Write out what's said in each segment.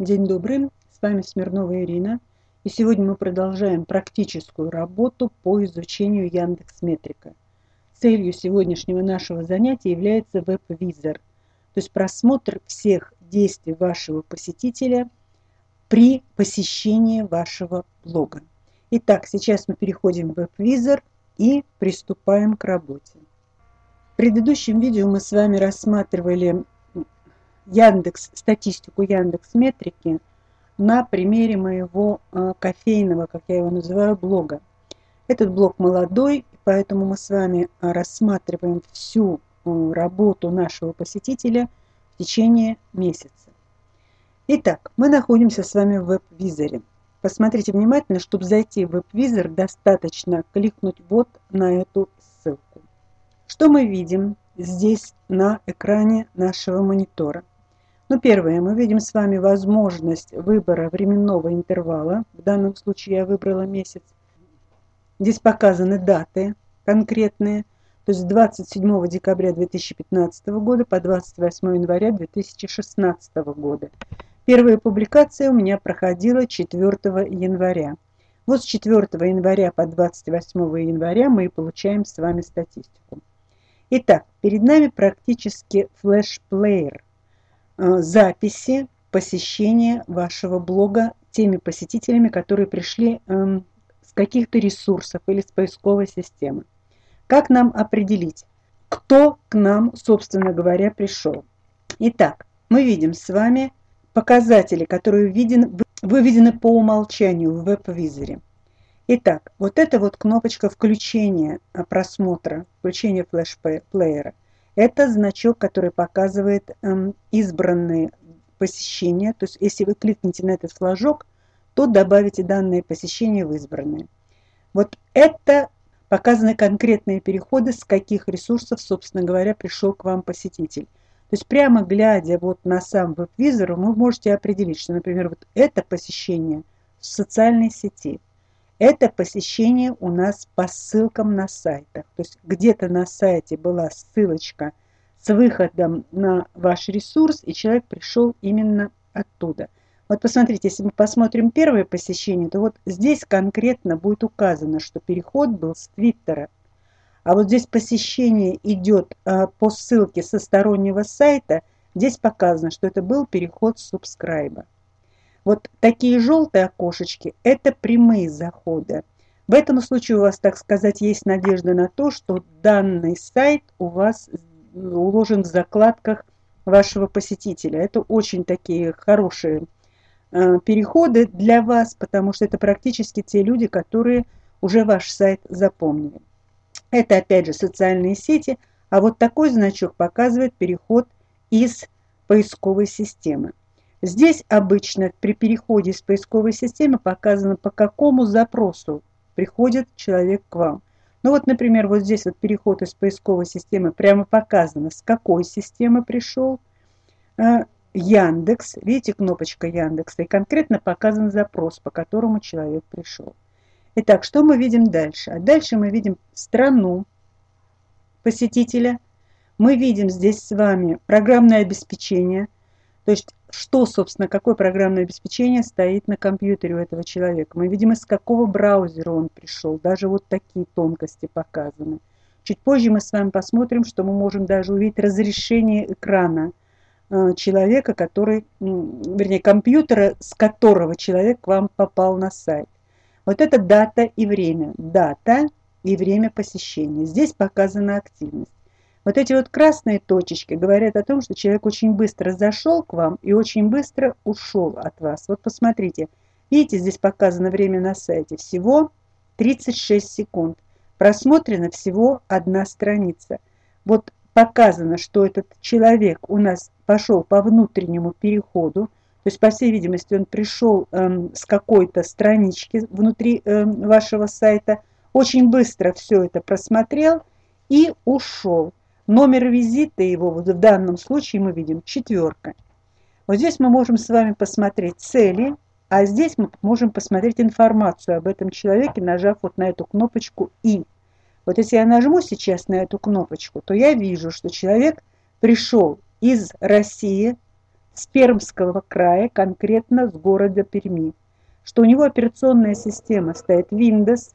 День добрый, с вами Смирнова Ирина. И сегодня мы продолжаем практическую работу по изучению Яндекс Метрика. Целью сегодняшнего нашего занятия является веб-визор, то есть просмотр всех действий вашего посетителя при посещении вашего блога. Итак, сейчас мы переходим в веб-визор и приступаем к работе. В предыдущем видео мы с вами рассматривали Яндекс, статистику Яндекс Метрики на примере моего э, кофейного, как я его называю, блога. Этот блог молодой, поэтому мы с вами э, рассматриваем всю э, работу нашего посетителя в течение месяца. Итак, мы находимся с вами в веб-визоре. Посмотрите внимательно, чтобы зайти в веб-визор, достаточно кликнуть вот на эту ссылку. Что мы видим здесь на экране нашего монитора? Ну, первое, мы видим с вами возможность выбора временного интервала. В данном случае я выбрала месяц. Здесь показаны даты конкретные. То есть с 27 декабря 2015 года по 28 января 2016 года. Первая публикация у меня проходила 4 января. Вот с 4 января по 28 января мы получаем с вами статистику. Итак, перед нами практически флеш-плеер – записи посещения вашего блога теми посетителями, которые пришли эм, с каких-то ресурсов или с поисковой системы. Как нам определить, кто к нам, собственно говоря, пришел? Итак, мы видим с вами показатели, которые виден, выведены по умолчанию в веб-визоре. Итак, вот эта вот кнопочка включения э, просмотра, включения флеш-плеера – это значок, который показывает эм, избранные посещения. То есть, если вы кликните на этот флажок, то добавите данные посещения в избранные. Вот это показаны конкретные переходы, с каких ресурсов, собственно говоря, пришел к вам посетитель. То есть прямо глядя вот на сам веб-визор, вы можете определить, что, например, вот это посещение в социальной сети – это посещение у нас по ссылкам на сайтах. То есть где-то на сайте была ссылочка с выходом на ваш ресурс, и человек пришел именно оттуда. Вот посмотрите, если мы посмотрим первое посещение, то вот здесь конкретно будет указано, что переход был с Твиттера. А вот здесь посещение идет а, по ссылке со стороннего сайта, здесь показано, что это был переход с субскрайба. Вот такие желтые окошечки – это прямые заходы. В этом случае у вас, так сказать, есть надежда на то, что данный сайт у вас уложен в закладках вашего посетителя. Это очень такие хорошие э, переходы для вас, потому что это практически те люди, которые уже ваш сайт запомнили. Это опять же социальные сети, а вот такой значок показывает переход из поисковой системы. Здесь обычно при переходе из поисковой системы показано, по какому запросу приходит человек к вам. Ну вот, например, вот здесь вот переход из поисковой системы прямо показано, с какой системы пришел. Э, Яндекс, видите, кнопочка Яндекса, и конкретно показан запрос, по которому человек пришел. Итак, что мы видим дальше? А дальше мы видим страну посетителя. Мы видим здесь с вами программное обеспечение – то есть, что, собственно, какое программное обеспечение стоит на компьютере у этого человека. Мы видим, из какого браузера он пришел. Даже вот такие тонкости показаны. Чуть позже мы с вами посмотрим, что мы можем даже увидеть разрешение экрана э, человека, который, вернее, компьютера, с которого человек к вам попал на сайт. Вот это дата и время. Дата и время посещения. Здесь показана активность. Вот эти вот красные точечки говорят о том, что человек очень быстро зашел к вам и очень быстро ушел от вас. Вот посмотрите, видите, здесь показано время на сайте. Всего 36 секунд. Просмотрено всего одна страница. Вот показано, что этот человек у нас пошел по внутреннему переходу, то есть, по всей видимости, он пришел эм, с какой-то странички внутри эм, вашего сайта, очень быстро все это просмотрел и ушел. Номер визита его вот в данном случае мы видим четверка. Вот здесь мы можем с вами посмотреть цели, а здесь мы можем посмотреть информацию об этом человеке, нажав вот на эту кнопочку «И». Вот если я нажму сейчас на эту кнопочку, то я вижу, что человек пришел из России, с Пермского края, конкретно с города Перми, что у него операционная система стоит Windows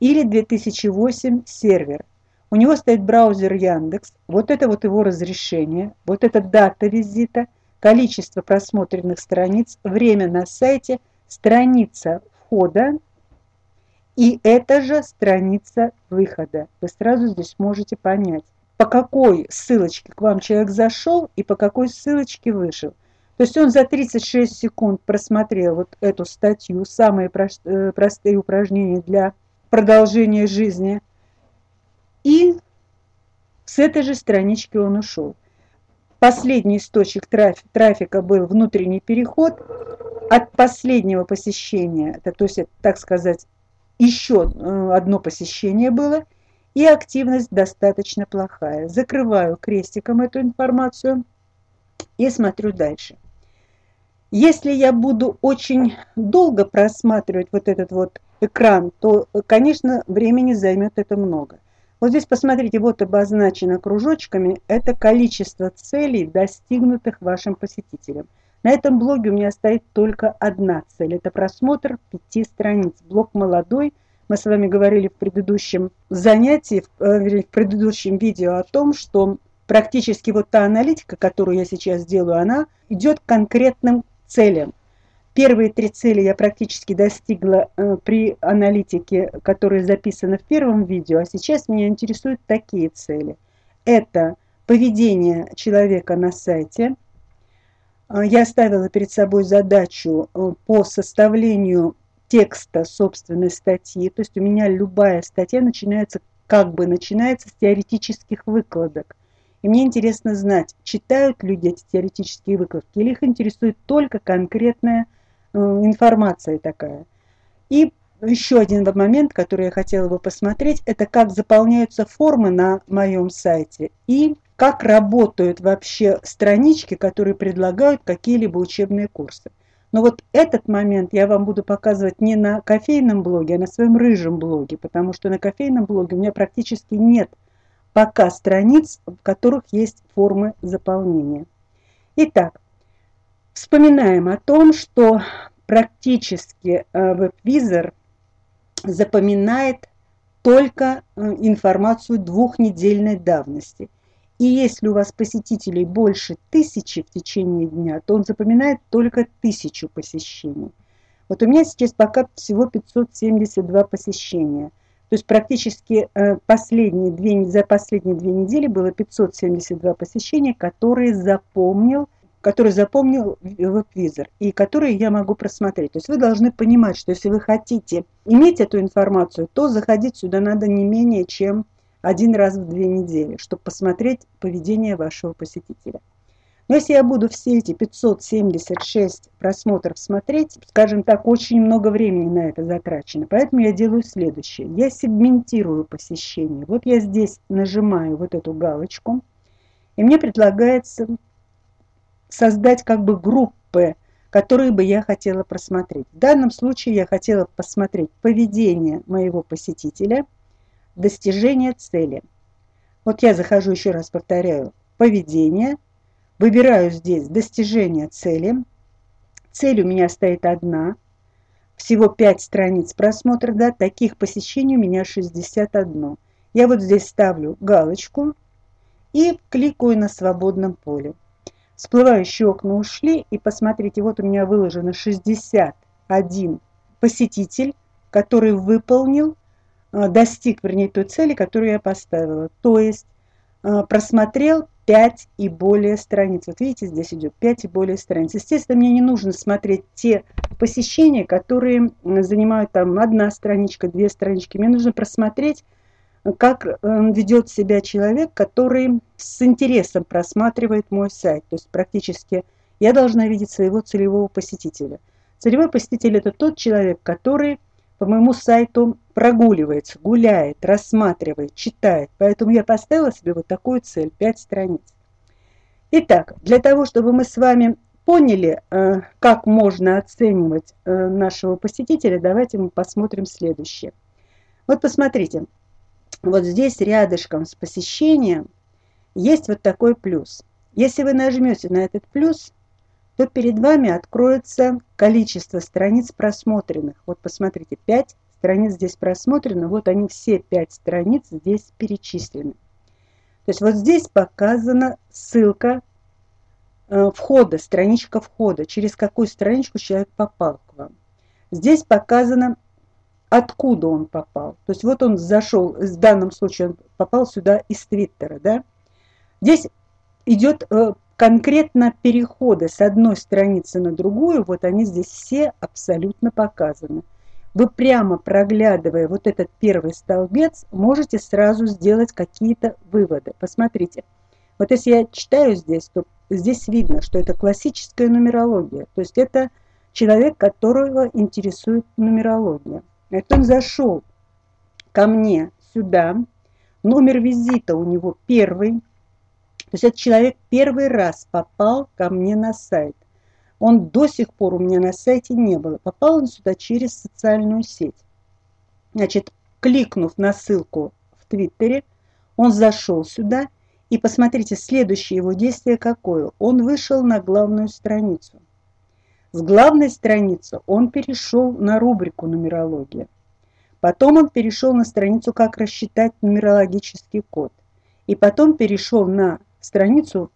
или 2008 сервер. У него стоит браузер Яндекс, вот это вот его разрешение, вот это дата визита, количество просмотренных страниц, время на сайте, страница входа и это же страница выхода. Вы сразу здесь можете понять, по какой ссылочке к вам человек зашел и по какой ссылочке вышел. То есть он за 36 секунд просмотрел вот эту статью, самые э, простые упражнения для продолжения жизни, и с этой же странички он ушел. Последний источник трафика был внутренний переход от последнего посещения, то есть, так сказать, еще э, одно посещение было, и активность достаточно плохая. Закрываю крестиком эту информацию и смотрю дальше. Если я буду очень долго просматривать вот этот вот экран, то, конечно, времени займет это много. Вот здесь посмотрите, вот обозначено кружочками, это количество целей, достигнутых вашим посетителем. На этом блоге у меня стоит только одна цель, это просмотр пяти страниц. Блог молодой, мы с вами говорили в предыдущем занятии, в э, предыдущем видео о том, что практически вот та аналитика, которую я сейчас делаю, она идет к конкретным целям. Первые три цели я практически достигла э, при аналитике, которая записана в первом видео, а сейчас меня интересуют такие цели. Это поведение человека на сайте. Э, я ставила перед собой задачу э, по составлению текста собственной статьи. То есть у меня любая статья начинается, как бы начинается с теоретических выкладок. И мне интересно знать, читают люди эти теоретические выкладки или их интересует только конкретная э, информация такая. И еще один момент, который я хотела бы посмотреть, это как заполняются формы на моем сайте и как работают вообще странички, которые предлагают какие-либо учебные курсы. Но вот этот момент я вам буду показывать не на кофейном блоге, а на своем рыжем блоге, потому что на кофейном блоге у меня практически нет пока страниц, в которых есть формы заполнения. Итак, вспоминаем о том, что практически э, веб-визор запоминает только э, информацию двухнедельной давности. И если у вас посетителей больше тысячи в течение дня, то он запоминает только тысячу посещений. Вот у меня сейчас пока всего 572 посещения – то есть практически э, последние две, за последние две недели было 572 посещения, которые запомнил, которые запомнил веб-визор и которые я могу просмотреть. То есть вы должны понимать, что если вы хотите иметь эту информацию, то заходить сюда надо не менее чем один раз в две недели, чтобы посмотреть поведение вашего посетителя. Но если я буду все эти 576 просмотров смотреть, скажем так, очень много времени на это затрачено. Поэтому я делаю следующее. Я сегментирую посещение. Вот я здесь нажимаю вот эту галочку, и мне предлагается создать как бы группы, которые бы я хотела просмотреть. В данном случае я хотела посмотреть поведение моего посетителя, достижение цели. Вот я захожу, еще раз повторяю, поведение – Выбираю здесь достижение цели. Цель у меня стоит одна. Всего 5 страниц просмотра, да, таких посещений у меня 61. Я вот здесь ставлю галочку и кликаю на свободном поле. Всплывающие окна ушли, и посмотрите, вот у меня выложено 61 посетитель, который выполнил, э, достиг, вернее, той цели, которую я поставила. То есть э, просмотрел 5 и более страниц. Вот видите, здесь идет 5 и более страниц. Естественно, мне не нужно смотреть те посещения, которые занимают там одна страничка, две странички. Мне нужно просмотреть, как э, ведет себя человек, который с интересом просматривает мой сайт. То есть практически я должна видеть своего целевого посетителя. Целевой посетитель – это тот человек, который по моему сайту прогуливается, гуляет, рассматривает, читает. Поэтому я поставила себе вот такую цель – 5 страниц. Итак, для того, чтобы мы с вами поняли, э, как можно оценивать э, нашего посетителя, давайте мы посмотрим следующее. Вот посмотрите, вот здесь рядышком с посещением есть вот такой плюс. Если вы нажмете на этот плюс, то перед вами откроется количество страниц просмотренных. Вот посмотрите, 5 страниц здесь просмотрено, вот они все 5 страниц здесь перечислены. То есть вот здесь показана ссылка э, входа, страничка входа, через какую страничку человек попал к вам. Здесь показано, откуда он попал. То есть вот он зашел, в данном случае он попал сюда из Твиттера, да. Здесь идет э, конкретно переходы с одной страницы на другую, вот они здесь все абсолютно показаны. Вы прямо проглядывая вот этот первый столбец, можете сразу сделать какие-то выводы. Посмотрите, вот если я читаю здесь, то здесь видно, что это классическая нумерология. То есть это человек, которого интересует нумерология. Это он зашел ко мне сюда, номер визита у него первый, то есть этот человек первый раз попал ко мне на сайт. Он до сих пор у меня на сайте не был. Попал он сюда через социальную сеть. Значит, кликнув на ссылку в Твиттере, он зашел сюда, и посмотрите, следующее его действие какое. Он вышел на главную страницу. С главной страницы он перешел на рубрику «Нумерология». Потом он перешел на страницу «Как рассчитать нумерологический код». И потом перешел на страницу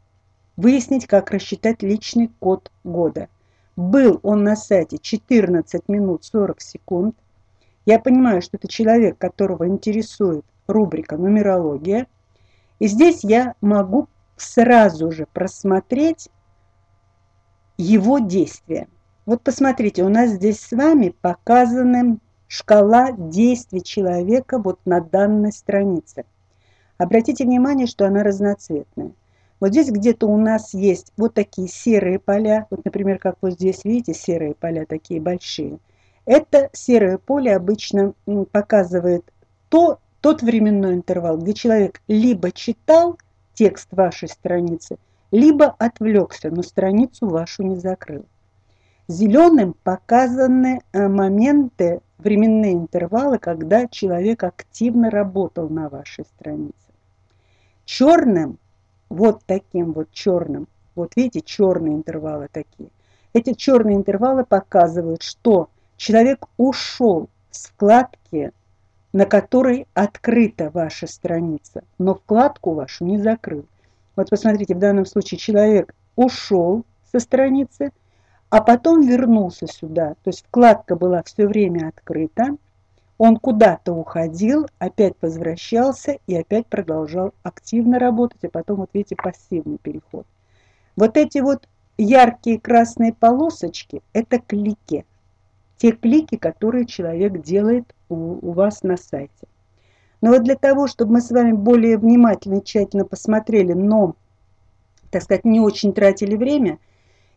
«Выяснить, как рассчитать личный код года». Был он на сайте 14 минут 40 секунд. Я понимаю, что это человек, которого интересует рубрика «Нумерология». И здесь я могу сразу же просмотреть его действия. Вот посмотрите, у нас здесь с вами показаны шкала действий человека вот на данной странице. Обратите внимание, что она разноцветная. Вот здесь где-то у нас есть вот такие серые поля. Вот, например, как вот здесь, видите, серые поля такие большие. Это серое поле обычно показывает то, тот временной интервал, где человек либо читал текст вашей страницы, либо отвлекся, но страницу вашу не закрыл. Зеленым показаны э, моменты, временные интервалы, когда человек активно работал на вашей странице. Черным, вот таким вот черным, вот видите, черные интервалы такие. Эти черные интервалы показывают, что человек ушел с вкладки, на которой открыта ваша страница, но вкладку вашу не закрыл. Вот посмотрите, в данном случае человек ушел со страницы, а потом вернулся сюда. То есть вкладка была все время открыта, он куда-то уходил, опять возвращался и опять продолжал активно работать, а потом, вот видите, пассивный переход. Вот эти вот яркие красные полосочки – это клики. Те клики, которые человек делает у, у вас на сайте. Но вот для того, чтобы мы с вами более внимательно тщательно посмотрели, но, так сказать, не очень тратили время,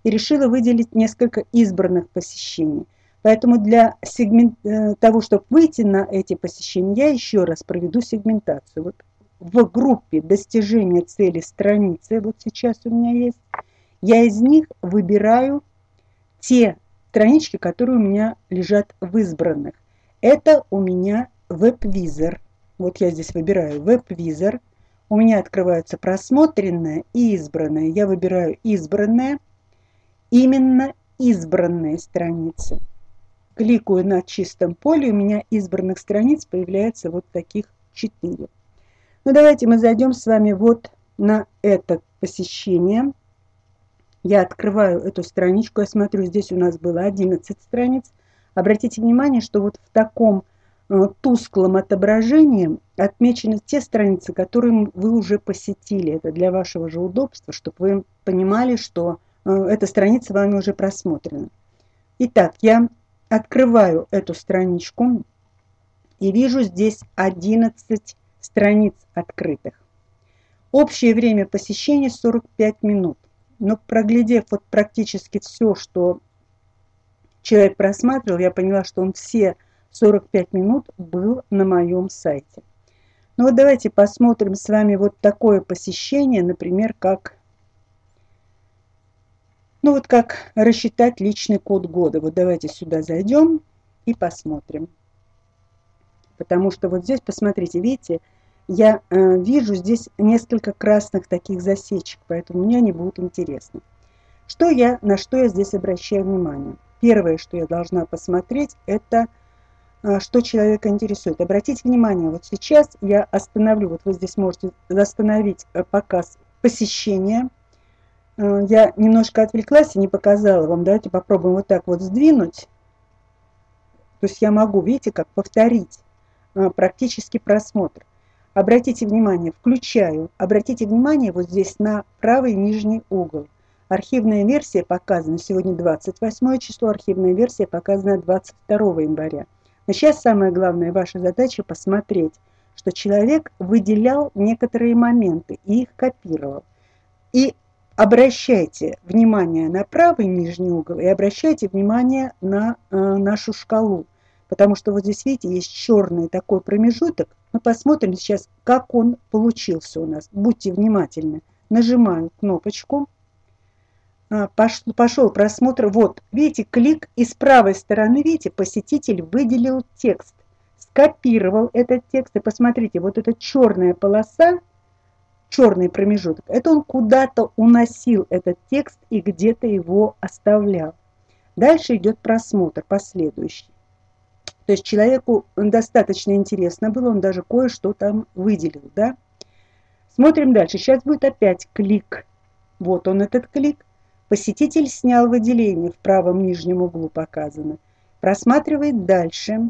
и решила выделить несколько избранных посещений – Поэтому для сегмент, э, того, чтобы выйти на эти посещения, я еще раз проведу сегментацию. Вот в группе достижения цели страницы, вот сейчас у меня есть, я из них выбираю те странички, которые у меня лежат в избранных. Это у меня веб-визор. Вот я здесь выбираю веб-визор. У меня открываются просмотренное и избранное. Я выбираю избранное, именно избранные страницы кликаю на чистом поле, у меня избранных страниц появляется вот таких 4. Ну давайте мы зайдем с вами вот на это посещение. Я открываю эту страничку, я смотрю, здесь у нас было 11 страниц. Обратите внимание, что вот в таком э, тусклом отображении отмечены те страницы, которые вы уже посетили. Это для вашего же удобства, чтобы вы понимали, что э, эта страница вами уже просмотрена. Итак, я Открываю эту страничку и вижу здесь 11 страниц открытых. Общее время посещения 45 минут. Но проглядев вот практически все, что человек просматривал, я поняла, что он все 45 минут был на моем сайте. Ну вот давайте посмотрим с вами вот такое посещение, например, как ну вот как рассчитать личный код года. Вот давайте сюда зайдем и посмотрим. Потому что вот здесь, посмотрите, видите, я э, вижу здесь несколько красных таких засечек, поэтому мне они будут интересны. Что я, на что я здесь обращаю внимание? Первое, что я должна посмотреть, это что человека интересует. Обратите внимание, вот сейчас я остановлю, вот вы здесь можете остановить э, показ посещения. Э, я немножко отвлеклась и не показала вам. Давайте попробуем вот так вот сдвинуть. То есть я могу, видите, как повторить э, практически просмотр. Обратите внимание, включаю. Обратите внимание вот здесь на правый нижний угол. Архивная версия показана сегодня 28 число, архивная версия показана 22 января. Но сейчас самая главная ваша задача посмотреть, что человек выделял некоторые моменты и их копировал. И обращайте внимание на правый нижний угол и обращайте внимание на э, нашу шкалу. Потому что вот здесь, видите, есть черный такой промежуток. Мы посмотрим сейчас, как он получился у нас. Будьте внимательны. Нажимаю кнопочку пошел, пошел просмотр. Вот, видите, клик, и с правой стороны, видите, посетитель выделил текст, скопировал этот текст. И посмотрите, вот эта черная полоса, черный промежуток, это он куда-то уносил этот текст и где-то его оставлял. Дальше идет просмотр последующий. То есть человеку достаточно интересно было, он даже кое-что там выделил, да? Смотрим дальше. Сейчас будет опять клик. Вот он этот клик. Посетитель снял выделение, в правом нижнем углу показано. Просматривает дальше.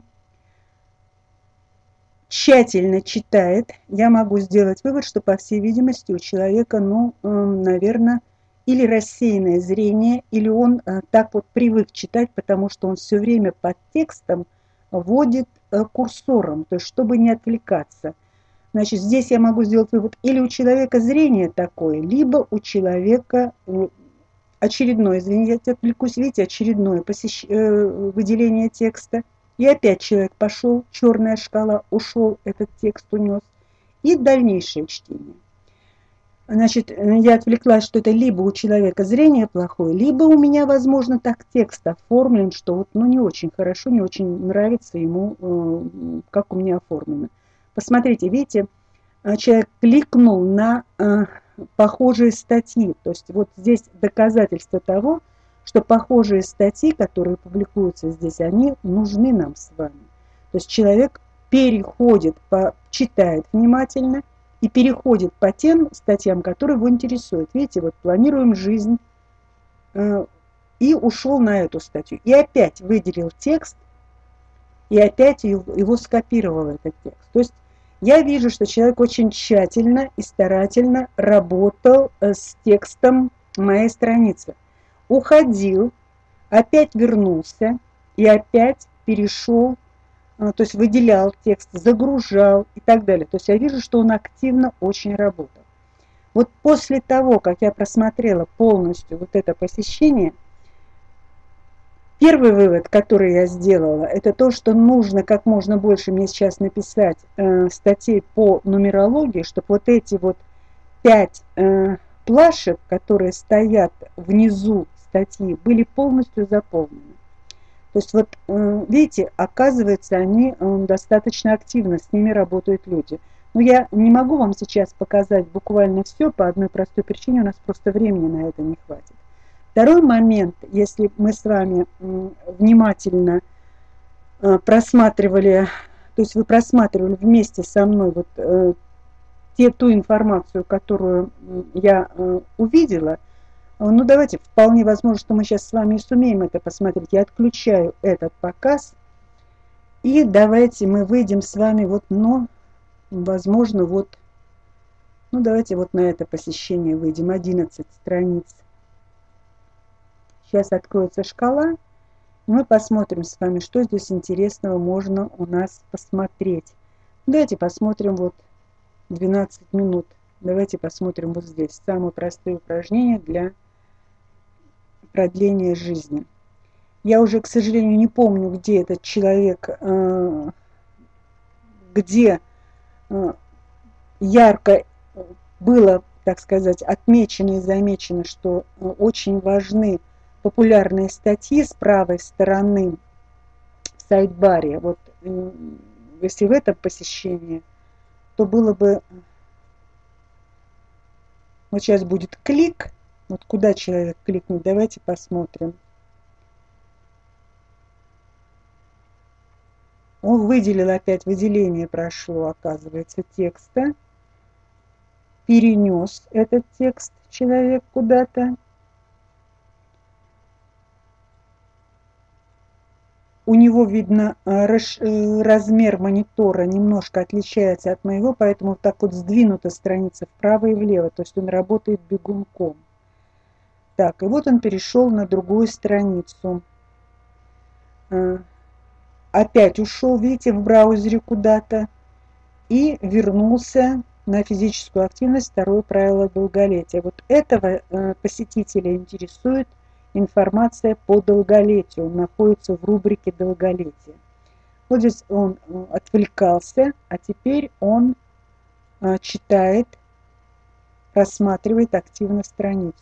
Тщательно читает. Я могу сделать вывод, что, по всей видимости, у человека, ну, эм, наверное, или рассеянное зрение, или он э, так вот привык читать, потому что он все время под текстом вводит э, курсором, то есть чтобы не отвлекаться. Значит, здесь я могу сделать вывод, или у человека зрение такое, либо у человека э, очередное, извините, отвлекусь, видите, очередное посещ... э, выделение текста. И опять человек пошел, черная шкала, ушел, этот текст унес. И дальнейшее чтение. Значит, я отвлеклась, что это либо у человека зрение плохое, либо у меня, возможно, так текст оформлен, что вот, ну, не очень хорошо, не очень нравится ему, э, как у меня оформлено. Посмотрите, видите, э, человек кликнул на похожие статьи. То есть вот здесь доказательство того, что похожие статьи, которые публикуются здесь, они нужны нам с вами. То есть человек переходит, по, читает внимательно и переходит по тем статьям, которые его интересуют. Видите, вот планируем жизнь э, и ушел на эту статью. И опять выделил текст, и опять его, его скопировал этот текст. То есть я вижу, что человек очень тщательно и старательно работал э, с текстом моей страницы. Уходил, опять вернулся и опять перешел, э, то есть выделял текст, загружал и так далее. То есть я вижу, что он активно очень работал. Вот после того, как я просмотрела полностью вот это посещение – Первый вывод, который я сделала, это то, что нужно как можно больше мне сейчас написать э, статей по нумерологии, чтобы вот эти вот пять э, плашек, которые стоят внизу статьи, были полностью заполнены. То есть вот, э, видите, оказывается, они э, достаточно активно, с ними работают люди. Но я не могу вам сейчас показать буквально все по одной простой причине, у нас просто времени на это не хватит. Второй момент, если мы с вами внимательно э, просматривали, то есть вы просматривали вместе со мной вот э, те, ту информацию, которую я э, увидела, ну давайте, вполне возможно, что мы сейчас с вами сумеем это посмотреть. Я отключаю этот показ, и давайте мы выйдем с вами вот, ну, возможно, вот, ну давайте вот на это посещение выйдем, 11 страниц. Сейчас откроется шкала. Мы посмотрим с вами, что здесь интересного можно у нас посмотреть. Давайте посмотрим вот 12 минут. Давайте посмотрим вот здесь. Самые простые упражнения для продления жизни. Я уже, к сожалению, не помню, где этот человек, э, где э, ярко было, так сказать, отмечено и замечено, что э, очень важны популярные статьи с правой стороны в сайт-баре, вот если в этом посещении, то было бы, вот сейчас будет клик, Вот куда человек кликнет, давайте посмотрим. Он выделил опять, выделение прошло, оказывается, текста. Перенес этот текст человек куда-то. У него, видно, э, э, размер монитора немножко отличается от моего, поэтому так вот сдвинута страница вправо и влево, то есть он работает бегунком. Так, и вот он перешел на другую страницу. Э, опять ушел, видите, в браузере куда-то и вернулся на физическую активность, второе правило долголетия. Вот этого посетителя интересует информация по долголетию, находится в рубрике долголетие. Вот здесь он э, отвлекался, а теперь он э, читает, рассматривает активно страницу.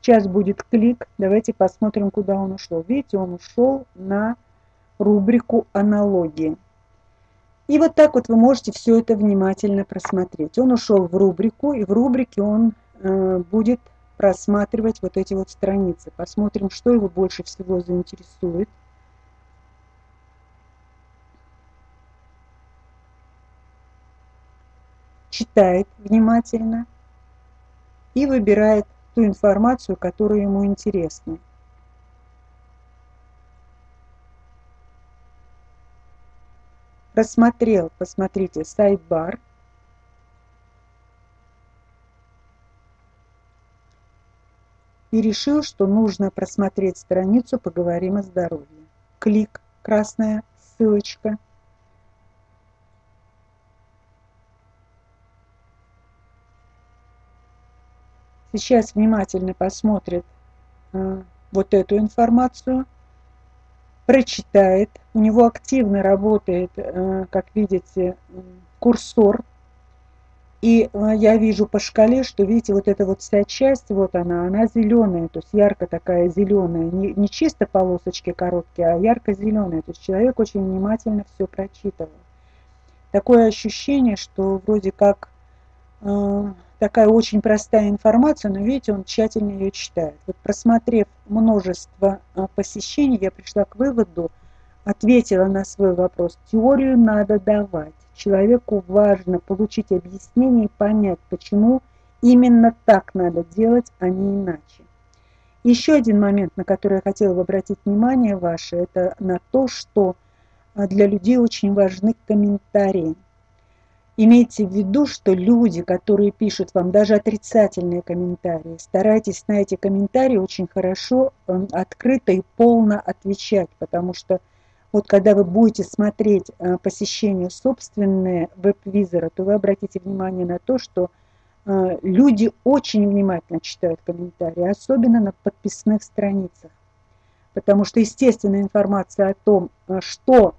Сейчас будет клик. Давайте посмотрим, куда он ушел. Видите, он ушел на рубрику аналогии. И вот так вот вы можете все это внимательно просмотреть. Он ушел в рубрику, и в рубрике он э, будет просматривать вот эти вот страницы. Посмотрим, что его больше всего заинтересует. Читает внимательно и выбирает ту информацию, которая ему интересна. Просмотрел, посмотрите, сайт-бар. И решил, что нужно просмотреть страницу «Поговорим о здоровье». Клик, красная ссылочка. Сейчас внимательно посмотрит э, вот эту информацию – прочитает. У него активно работает, э, как видите, курсор. И э, я вижу по шкале, что, видите, вот эта вот вся часть, вот она, она зеленая, то есть ярко такая зеленая, не, не чисто полосочки короткие, а ярко-зеленая. То есть человек очень внимательно все прочитывал. Такое ощущение, что вроде как такая очень простая информация, но видите, он тщательно ее читает. Вот просмотрев множество а, посещений, я пришла к выводу, ответила на свой вопрос. Теорию надо давать. Человеку важно получить объяснение и понять, почему именно так надо делать, а не иначе. Еще один момент, на который я хотела бы обратить внимание ваше, это на то, что а, для людей очень важны комментарии. Имейте в виду, что люди, которые пишут вам даже отрицательные комментарии, старайтесь на эти комментарии очень хорошо, эм, открыто и полно отвечать, потому что вот когда вы будете смотреть э, посещение собственные веб-визора, то вы обратите внимание на то, что э, люди очень внимательно читают комментарии, особенно на подписных страницах. Потому что, естественная информация о том, э, что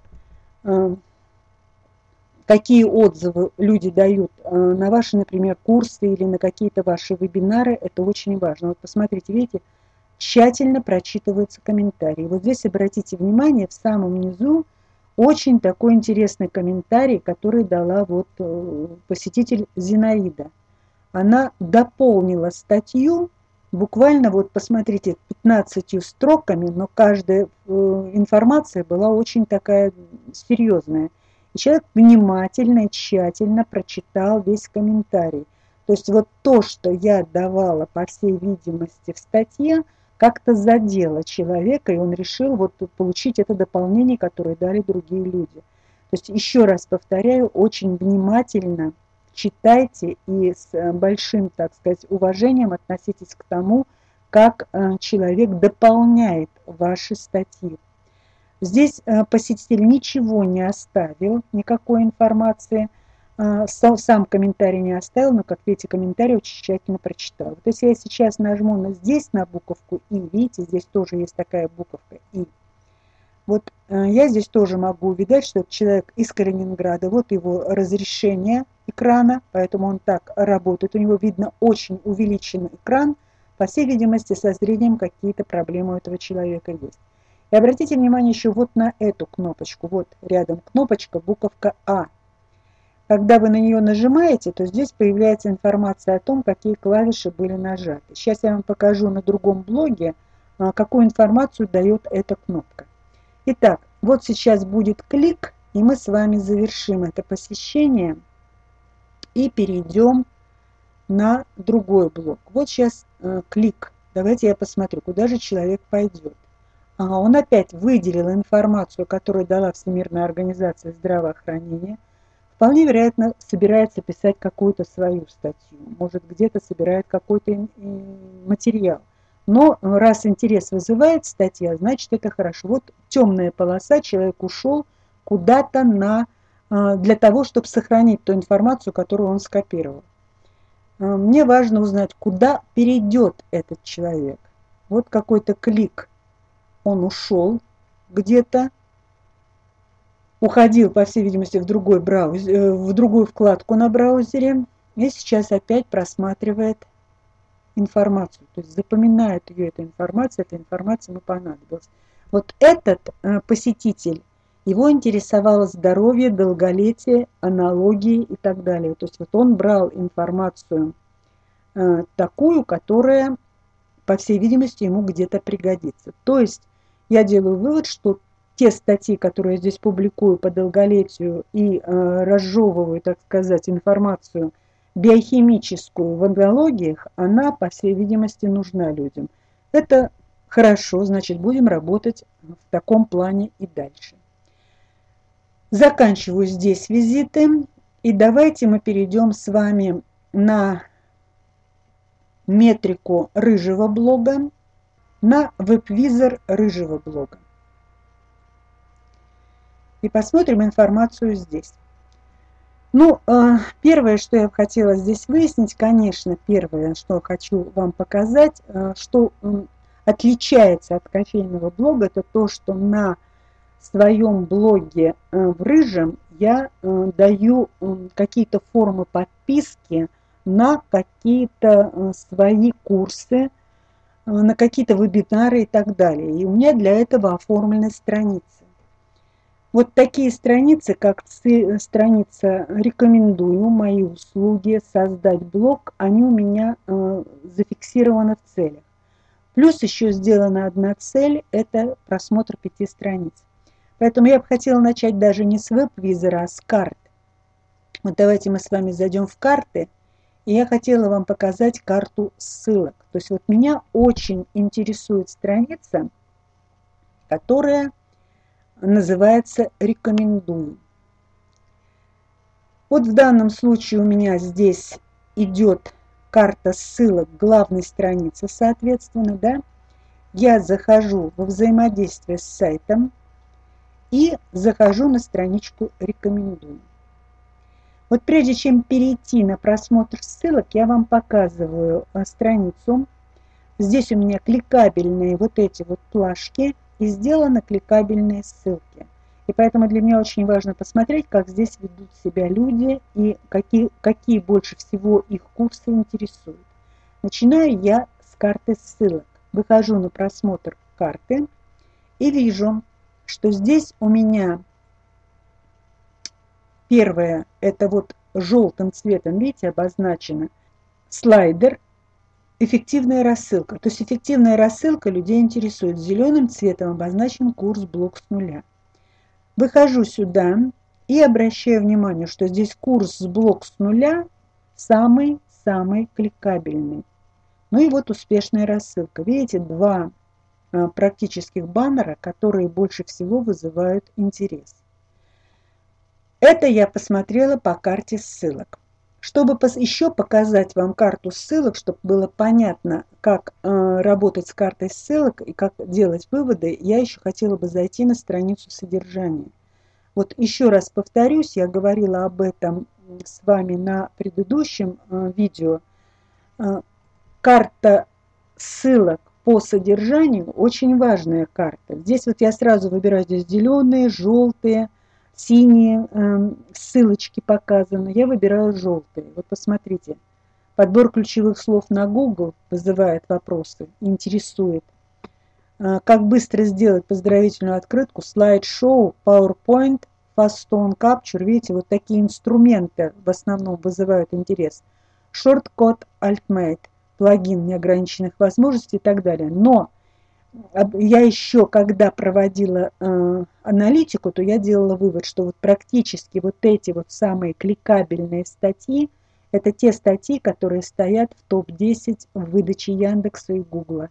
какие отзывы люди дают э, на ваши, например, курсы или на какие-то ваши вебинары, это очень важно. Вот посмотрите, видите, тщательно прочитываются комментарии. Вот здесь обратите внимание, в самом низу очень такой интересный комментарий, который дала вот э, посетитель Зинаида. Она дополнила статью, буквально вот посмотрите, 15 строками, но каждая э, информация была очень такая серьезная. И человек внимательно тщательно прочитал весь комментарий. То есть вот то, что я давала, по всей видимости, в статье, как-то задело человека, и он решил вот получить это дополнение, которое дали другие люди. То есть еще раз повторяю, очень внимательно читайте и с э, большим, так сказать, уважением относитесь к тому, как э, человек дополняет ваши статьи. Здесь э, посетитель ничего не оставил, никакой информации, э, сам комментарий не оставил, но, как видите, комментарий очень тщательно прочитал. Вот если я сейчас нажму на здесь на буковку «и», видите, здесь тоже есть такая буковка «и», вот э, я здесь тоже могу увидеть, что это человек из Калининграда, вот его разрешение экрана, поэтому он так работает. У него видно очень увеличенный экран, по всей видимости, со зрением какие-то проблемы у этого человека есть. И обратите внимание еще вот на эту кнопочку. Вот рядом кнопочка, буковка А. когда вы на нее нажимаете, то здесь появляется информация о том, какие клавиши были нажаты. Сейчас я вам покажу на другом блоге, а, какую информацию дает эта кнопка. Итак, вот сейчас будет клик, и мы с вами завершим это посещение и перейдем на другой блок. Вот сейчас э, клик. Давайте я посмотрю, куда же человек пойдет. Ага, он опять выделил информацию, которую дала Всемирная организация здравоохранения. Вполне вероятно, собирается писать какую-то свою статью. Может, где-то собирает какой-то материал. Но раз интерес вызывает статья, значит, это хорошо. Вот темная полоса, человек ушел куда-то на, э, для того, чтобы сохранить ту информацию, которую он скопировал. Э, мне важно узнать, куда перейдет этот человек. Вот какой-то клик. Он ушел где-то, уходил, по всей видимости, в, другой браузер, э, в другую вкладку на браузере и сейчас опять просматривает информацию, то есть запоминает ее эта информация, эта информация ему понадобилась. Вот этот э, посетитель, его интересовало здоровье, долголетие, аналогии и так далее. То есть вот он брал информацию э, такую, которая, по всей видимости, ему где-то пригодится. То есть я делаю вывод, что те статьи, которые я здесь публикую по долголетию и э, разжевываю, так сказать, информацию биохимическую в онкологиях, она, по всей видимости, нужна людям. Это хорошо, значит, будем работать в таком плане и дальше. Заканчиваю здесь визиты. И давайте мы перейдем с вами на метрику рыжего блога, на веб-визор рыжего блога. И посмотрим информацию здесь. Ну, э, первое, что я хотела здесь выяснить, конечно, первое, что хочу вам показать, э, что отличается от кофейного блога, это то, что на своем блоге э, в Рыжем я даю какие-то формы подписки на какие-то свои курсы, на какие-то вебинары и так далее. И у меня для этого оформлены страницы. Вот такие страницы, как страница «Рекомендую мои услуги», «Создать блог», они у меня э, зафиксированы в целях. Плюс еще сделана одна цель – это просмотр пяти страниц. Поэтому я бы хотела начать даже не с веб-визора, а с карт. Вот давайте мы с вами зайдем в карты, и я хотела вам показать карту ссылок. То есть вот меня очень интересует страница, которая называется «Рекомендую». Вот в данном случае у меня здесь идет карта ссылок главной страницы, соответственно, да. Я захожу во взаимодействие с сайтом и захожу на страничку «Рекомендую». Вот прежде чем перейти на просмотр ссылок, я вам показываю э, страницу. Здесь у меня кликабельные вот эти вот плашки – и сделаны кликабельные ссылки. И поэтому для меня очень важно посмотреть, как здесь ведут себя люди и какие, какие больше всего их курсы интересуют. Начинаю я с карты ссылок. Выхожу на просмотр карты и вижу, что здесь у меня первое, это вот желтым цветом, видите, обозначено слайдер – Эффективная рассылка. То есть эффективная рассылка людей интересует. Зеленым цветом обозначен курс блок с нуля. Выхожу сюда и обращаю внимание, что здесь курс блок с нуля самый-самый кликабельный. Ну и вот успешная рассылка. Видите, два а, практических баннера, которые больше всего вызывают интерес. Это я посмотрела по карте ссылок. Чтобы еще показать вам карту ссылок, чтобы было понятно, как э, работать с картой ссылок и как делать выводы, я еще хотела бы зайти на страницу содержания. Вот еще раз повторюсь, я говорила об этом с вами на предыдущем э, видео. Э, карта ссылок по содержанию очень важная карта. Здесь вот я сразу выбираю здесь зеленые, желтые, синие э, ссылочки показаны, я выбираю желтые. Вот посмотрите, подбор ключевых слов на Google вызывает вопросы, интересует. Э, как быстро сделать поздравительную открытку, слайд-шоу, PowerPoint, Fastone Capture, видите, вот такие инструменты в основном вызывают интерес. Shortcut Altmate, плагин неограниченных возможностей и так далее. Но я еще, когда проводила э, аналитику, то я делала вывод, что вот практически вот эти вот самые кликабельные статьи, это те статьи, которые стоят в топ-10 в выдаче Яндекса и Гугла.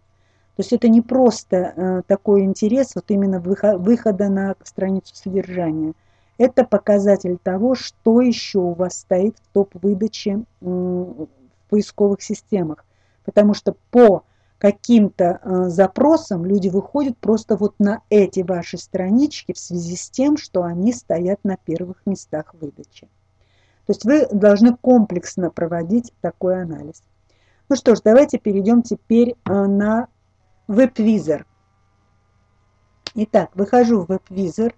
То есть это не просто э, такой интерес вот именно выхода на страницу содержания. Это показатель того, что еще у вас стоит в топ-выдаче в поисковых системах. Потому что по каким-то э, запросам люди выходят просто вот на эти ваши странички в связи с тем, что они стоят на первых местах выдачи. То есть вы должны комплексно проводить такой анализ. Ну что ж, давайте перейдем теперь э, на WebVisor. Итак, выхожу в WebVisor.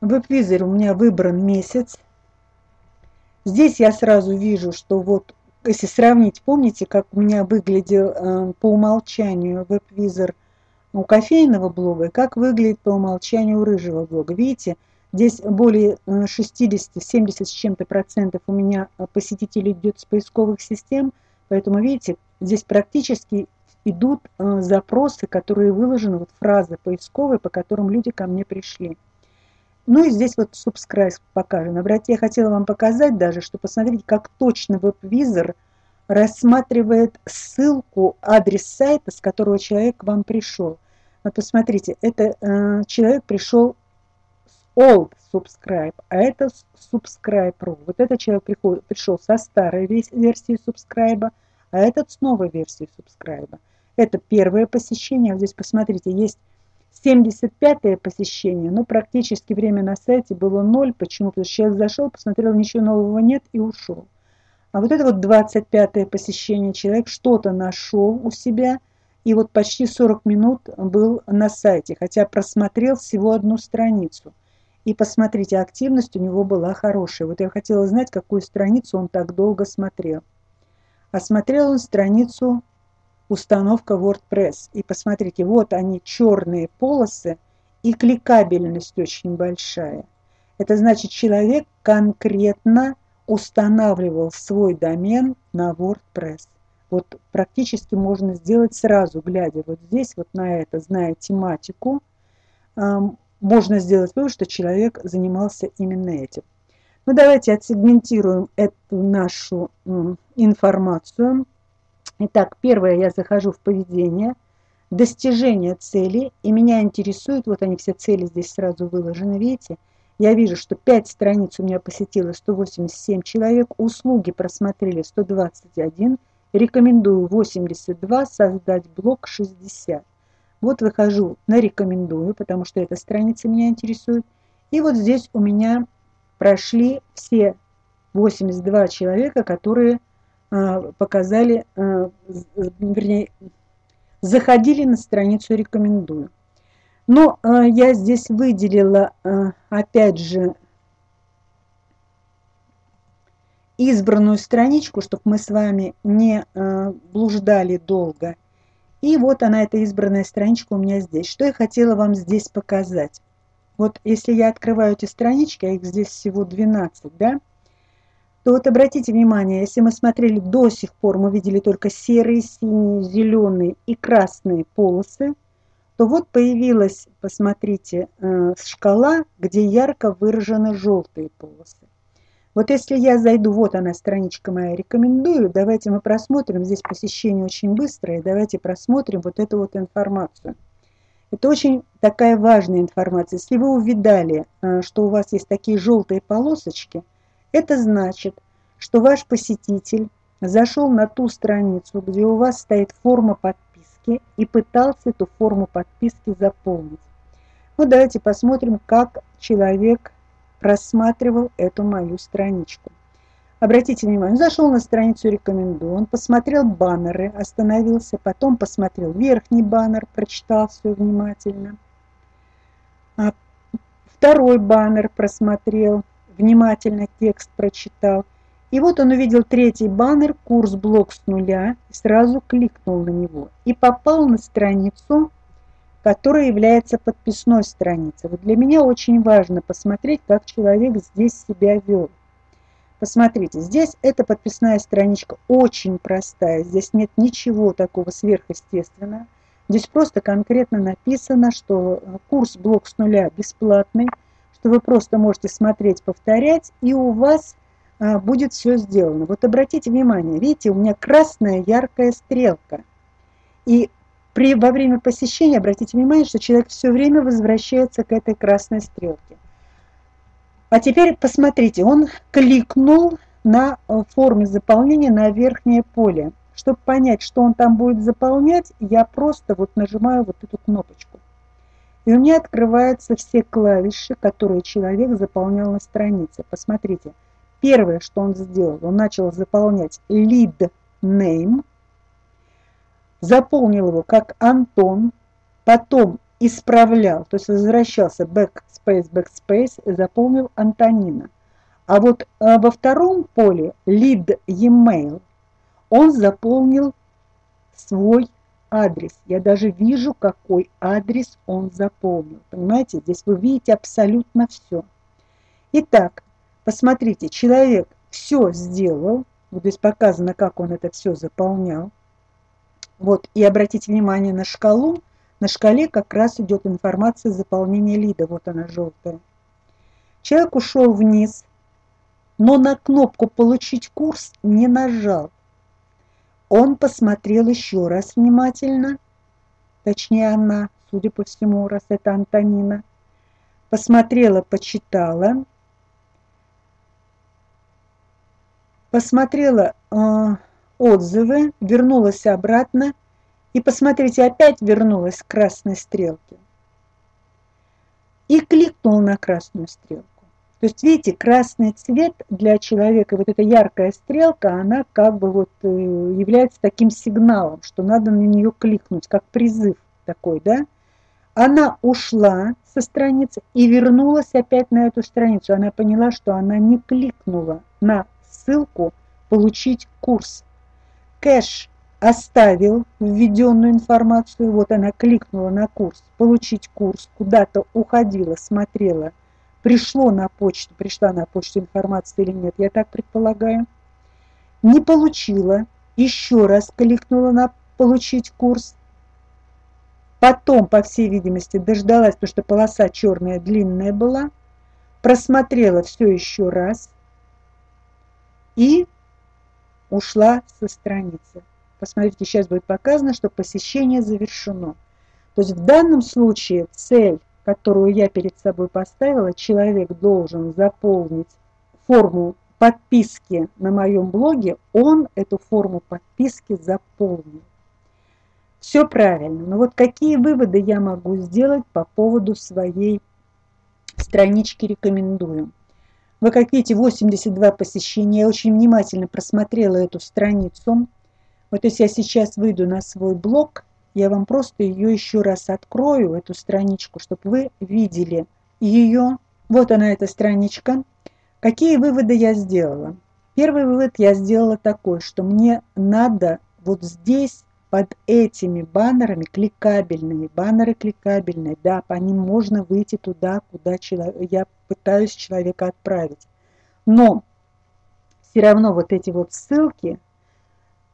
В WebVisor у меня выбран месяц. Здесь я сразу вижу, что вот, если сравнить, помните, как у меня выглядел э, по умолчанию веб-визор у кофейного блога, и как выглядит по умолчанию у рыжего блога. Видите, здесь более 60-70 э, с чем-то процентов у меня посетителей идет с поисковых систем, поэтому, видите, здесь практически идут э, запросы, которые выложены, вот фразы поисковые, по которым люди ко мне пришли. Ну и здесь вот subscribe показано. Братья, я хотела вам показать даже, что посмотрите, как точно веб-визор рассматривает ссылку, адрес сайта, с которого человек к вам пришел. Вот посмотрите, это э, человек пришел с old subscribe, а это subscribe.ru. Вот этот человек приходит, пришел со старой версии subscribe, а этот с новой версией subscribe. Это первое посещение. Вот здесь посмотрите, есть 75-е посещение, но практически время на сайте было ноль. Почему? Потому что человек зашел, посмотрел, ничего нового нет и ушел. А вот это вот 25-е посещение, человек что-то нашел у себя, и вот почти 40 минут был на сайте, хотя просмотрел всего одну страницу. И посмотрите, активность у него была хорошая. Вот я хотела знать, какую страницу он так долго смотрел. Осмотрел он страницу установка WordPress. И посмотрите, вот они черные полосы и кликабельность очень большая. Это значит, человек конкретно устанавливал свой домен на WordPress. Вот практически можно сделать сразу, глядя вот здесь, вот на это, зная тематику, можно сделать вывод, что человек занимался именно этим. Ну, давайте отсегментируем эту нашу информацию. Итак, первое, я захожу в поведение, достижение цели, и меня интересует, вот они все цели здесь сразу выложены, видите, я вижу, что 5 страниц у меня посетило 187 человек, услуги просмотрели 121, рекомендую 82, создать блог 60. Вот выхожу на рекомендую, потому что эта страница меня интересует. И вот здесь у меня прошли все 82 человека, которые показали, а, вернее, заходили на страницу «Рекомендую». Но а, я здесь выделила, опять же, избранную страничку, чтобы мы с вами не блуждали долго. И вот она, эта избранная страничка у меня здесь. Что я хотела вам здесь показать? Вот если я открываю эти странички, а их здесь всего 12, да, то вот обратите внимание, если мы смотрели до сих пор, мы видели только серые, синие, зеленые и красные полосы, то вот появилась, посмотрите, э, шкала, где ярко выражены желтые полосы. Вот если я зайду, вот она, страничка моя, рекомендую, давайте мы просмотрим, здесь посещение очень быстрое, давайте просмотрим вот эту вот информацию. Это очень такая важная информация. Если вы увидали, э, что у вас есть такие желтые полосочки – это значит, что ваш посетитель зашел на ту страницу, где у вас стоит форма подписки и пытался эту форму подписки заполнить. Ну, давайте посмотрим, как человек просматривал эту мою страничку. Обратите внимание, он зашел на страницу «Рекомендую», он посмотрел баннеры, остановился, потом посмотрел верхний баннер, прочитал все внимательно. А второй баннер просмотрел, внимательно текст прочитал. И вот он увидел третий баннер «Курс блок с нуля» и сразу кликнул на него. И попал на страницу которая является подписной страницей. Вот для меня очень важно посмотреть, как человек здесь себя вел. Посмотрите, здесь эта подписная страничка очень простая, здесь нет ничего такого сверхъестественного. Здесь просто конкретно написано, что курс блок с нуля бесплатный, что вы просто можете смотреть, повторять, и у вас а, будет все сделано. Вот обратите внимание, видите, у меня красная яркая стрелка. И при, во время посещения обратите внимание, что человек все время возвращается к этой красной стрелке. А теперь посмотрите, он кликнул на э, форме заполнения на верхнее поле. Чтобы понять, что он там будет заполнять, я просто вот нажимаю вот эту кнопочку. И у меня открываются все клавиши, которые человек заполнял на странице. Посмотрите, первое, что он сделал, он начал заполнять lead name, заполнил его как Антон, потом исправлял, то есть возвращался backspace, backspace и заполнил Антонина. А вот э, во втором поле lead email он заполнил свой адрес. Я даже вижу, какой адрес он заполнил. Понимаете, здесь вы видите абсолютно все. Итак, посмотрите, человек все сделал. Вот здесь показано, как он это все заполнял. Вот, и обратите внимание на шкалу. На шкале как раз идет информация заполнения лида. Вот она желтая. Человек ушел вниз, но на кнопку «Получить курс» не нажал. Он посмотрел еще раз внимательно, точнее она, судя по всему, раз это Антонина, посмотрела, почитала, посмотрела э, отзывы, вернулась обратно и, посмотрите, опять вернулась к красной стрелке и кликнул на красную стрелку. То есть, видите, красный цвет для человека, вот эта яркая стрелка, она как бы вот э, является таким сигналом, что надо на нее кликнуть, как призыв такой, да? Она ушла со страницы и вернулась опять на эту страницу. Она поняла, что она не кликнула на ссылку «Получить курс». Кэш оставил введенную информацию, вот она кликнула на курс «Получить курс», куда-то уходила, смотрела – пришло на почту, пришла на почту информация или нет, я так предполагаю. Не получила, еще раз кликнула на «Получить курс». Потом, по всей видимости, дождалась, потому что полоса черная, длинная была, просмотрела все еще раз и ушла со страницы. Посмотрите, сейчас будет показано, что посещение завершено. То есть в данном случае цель которую я перед собой поставила, человек должен заполнить форму подписки на моем блоге, он эту форму подписки заполнил. Все правильно. Но вот какие выводы я могу сделать по поводу своей странички «Рекомендую». Вы как видите, 82 посещения. Я очень внимательно просмотрела эту страницу. Вот если я сейчас выйду на свой блог – я вам просто ее еще раз открою, эту страничку, чтобы вы видели ее. Вот она, эта страничка. Какие выводы я сделала? Первый вывод я сделала такой, что мне надо вот здесь под этими баннерами кликабельными, баннеры кликабельные, да, по ним можно выйти туда, куда я пытаюсь человека отправить. Но все равно вот эти вот ссылки,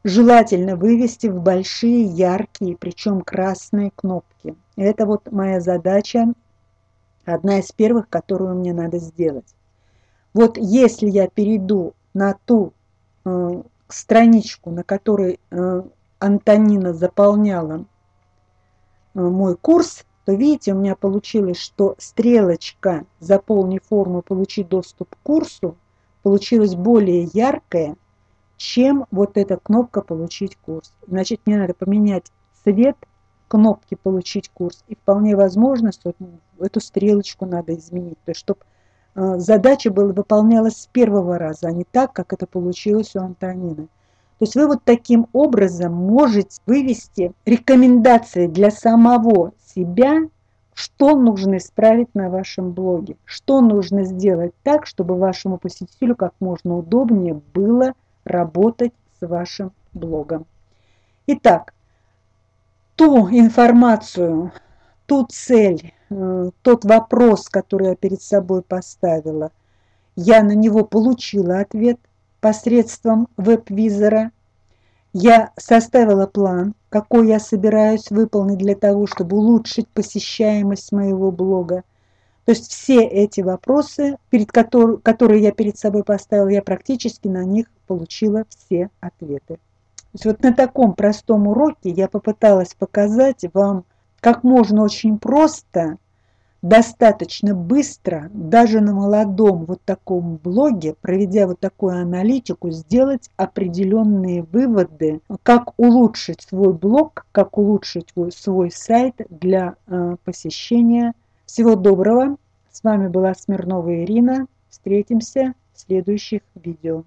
желательно вывести в большие, яркие, причем красные кнопки. Это вот моя задача, одна из первых, которую мне надо сделать. Вот если я перейду на ту э, страничку, на которой э, Антонина заполняла э, мой курс, то видите, у меня получилось, что стрелочка «Заполни форму, получи доступ к курсу» получилась более яркая, чем вот эта кнопка «Получить курс». Значит, мне надо поменять цвет кнопки «Получить курс». И вполне возможно, что эту стрелочку надо изменить. То есть, чтобы э, задача была, выполнялась с первого раза, а не так, как это получилось у Антонины. То есть вы вот таким образом можете вывести рекомендации для самого себя, что нужно исправить на вашем блоге, что нужно сделать так, чтобы вашему посетителю как можно удобнее было работать с вашим блогом. Итак, ту информацию, ту цель, э, тот вопрос, который я перед собой поставила, я на него получила ответ посредством веб-визора. Я составила план, какой я собираюсь выполнить для того, чтобы улучшить посещаемость моего блога. То есть все эти вопросы, перед который, которые я перед собой поставила, я практически на них получила все ответы. То есть вот на таком простом уроке я попыталась показать вам, как можно очень просто, достаточно быстро, даже на молодом вот таком блоге, проведя вот такую аналитику, сделать определенные выводы, как улучшить свой блог, как улучшить свой сайт для э, посещения. Всего доброго! С вами была Смирнова Ирина. Встретимся в следующих видео.